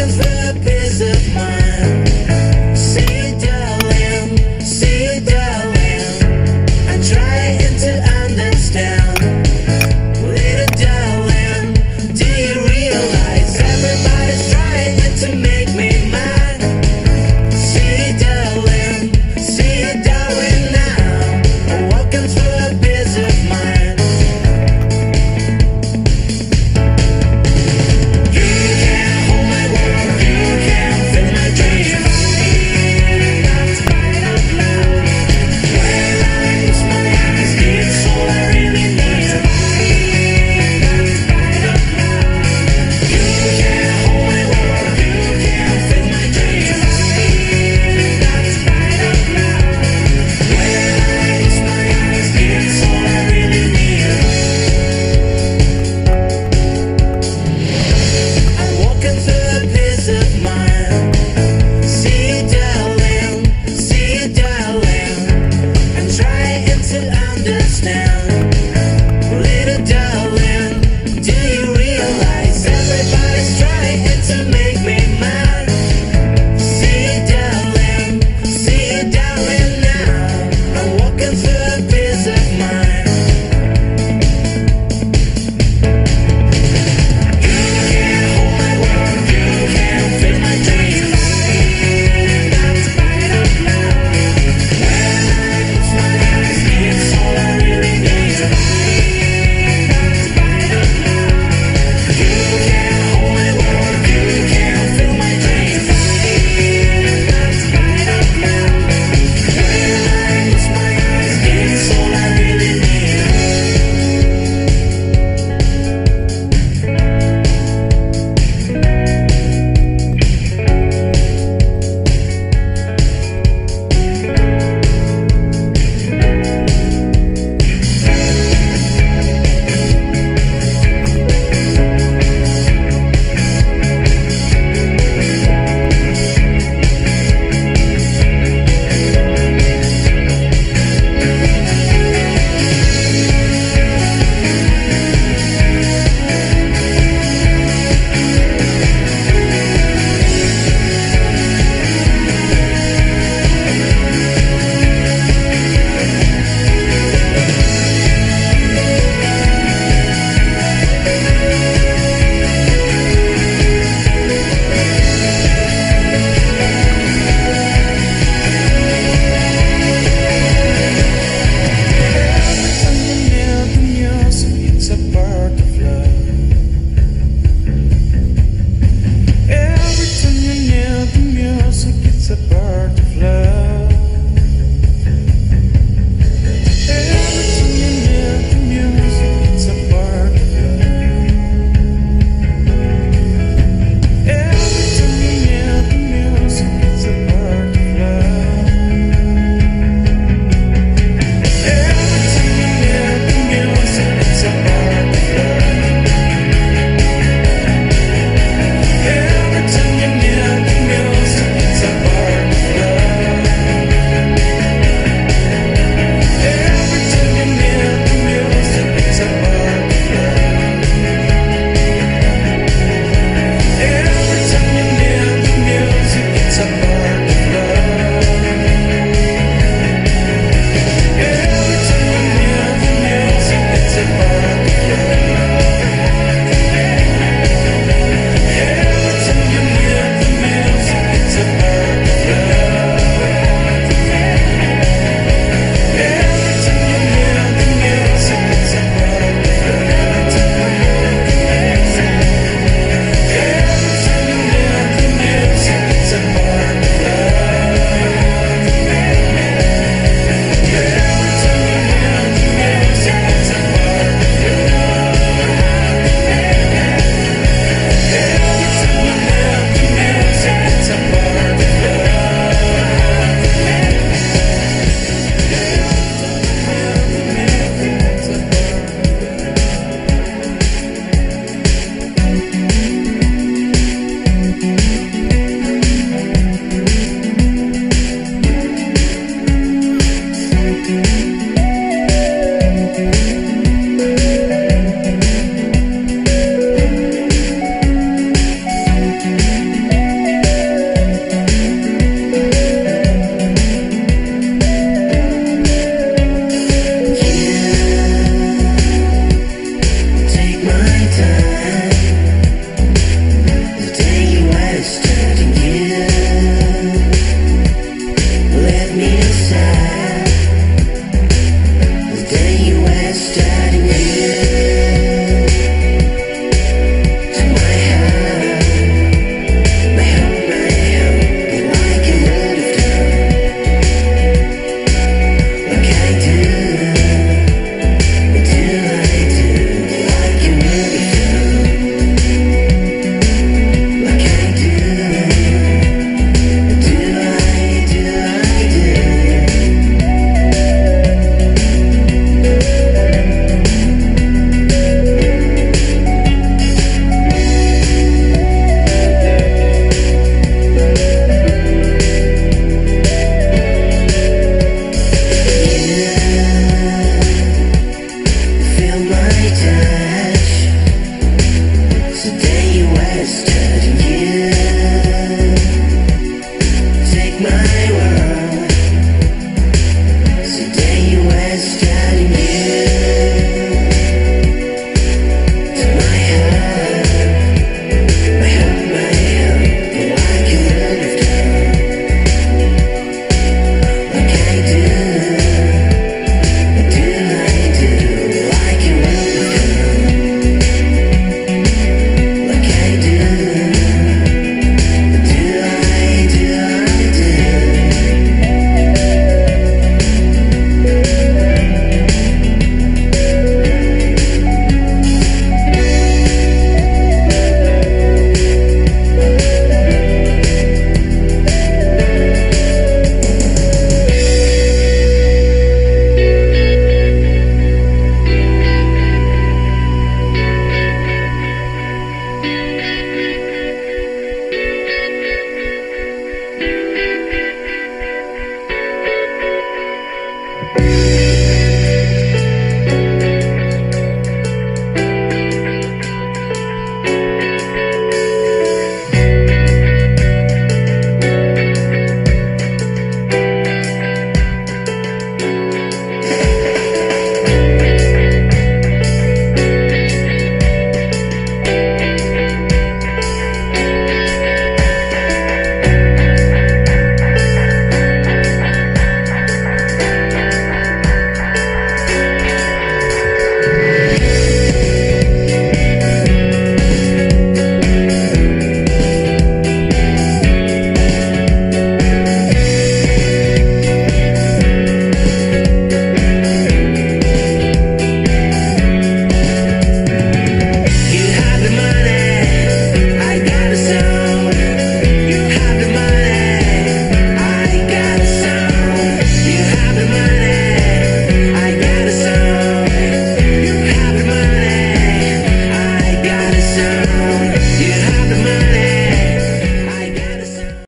looking for peace of mind.